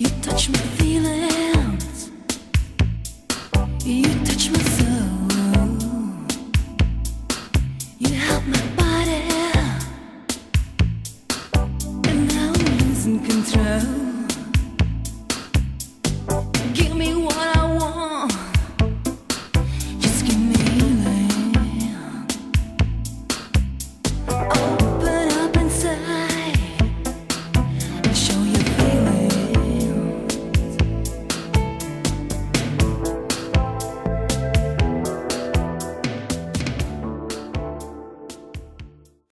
You touch my feelings. You touch my soul. You help my body. And now I'm losing control.